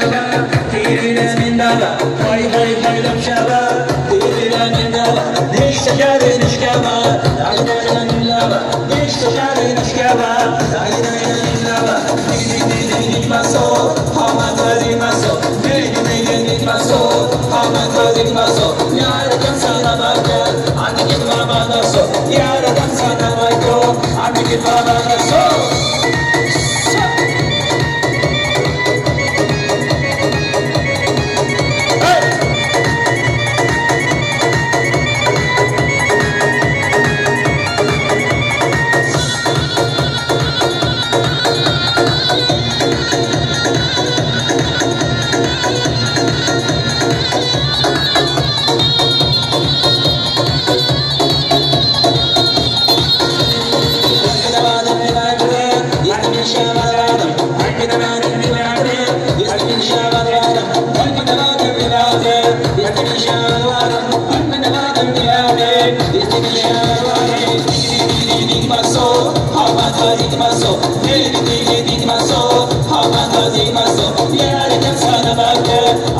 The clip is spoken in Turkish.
شبا تیرین من دبا های های های لب شبا تیرین من دبا نیشت شبی نشکبا دعیدن من لبا نیشت شبی نشکبا دعیدن من لبا نیدی نیدی نیدی مسو حامد وزی مسو نیدی نیدی نیدی مسو حامد وزی مسو یارکن sana bakar Artık git babana sor Yaradan sana bakar Artık git babana sor きましょう。ハーマンハーきましょうヘビでいきましょう。ハーマンハーきましょう。やれたさなばけ